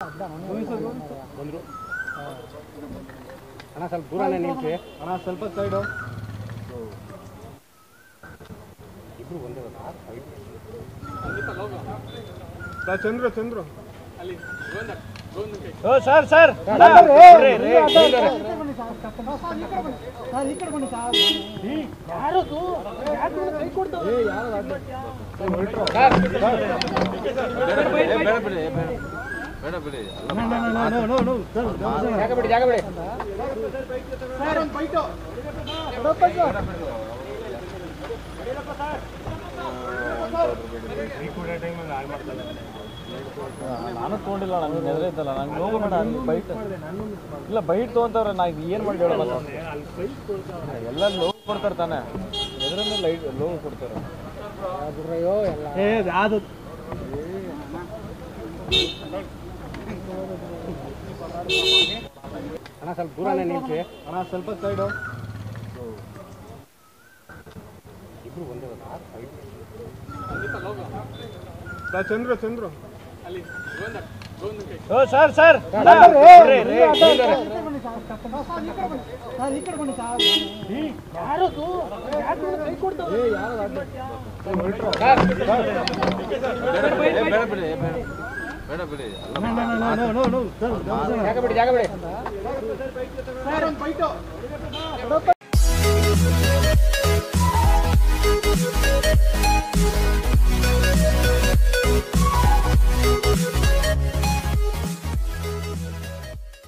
ಬಂದರು ಅಣ್ಣ ಸ್ವಲ್ಪ ದೂರನೇ ನಿಂತೆ ಅಣ್ಣ ಸ್ವಲ್ಪ ಸೈಡು ಇಬ್ರು ಒಂದೇ ಚಂದ್ರು ಚಂದ್ರು ಸರ್ ಸರ್ ಜಾಗ ಬಿಡಿ ನಾನು ತೊಗೊಂಡಿಲ್ಲ ನಂಗೆ ನೆದ್ರೆ ಇದ್ದಲ್ಲ ನಂಗೆ ನೋವು ಬೇಡ ಬೈಟ್ ಇಲ್ಲ ಬೈಟ್ ತೊಗೊಂತವ್ರೆ ನಾ ಏನು ಮಾಡಿ ಹೇಳಲ್ಲ ಎಲ್ಲ ಲೋ ಕೊಡ್ತಾರೆ ತಾನೆ ಎದ್ರನ್ನ ಲೈಟ್ ಲೋ ಕೊಡ್ತಾರೆ ಅದು ಅಣ್ಣ ಸ್ವಲ್ಪ ದೂರನೇ ನಿಲ್ಸಿ. ಅಣ್ಣ ಸ್ವಲ್ಪ ಸೈಡು ಇಬ್ರು ಒಂದೇ side Chandru Chandru. Sir sir. ಜಾಗ ಬಿಡಿ ಜಾಗ ಬಿಡಿ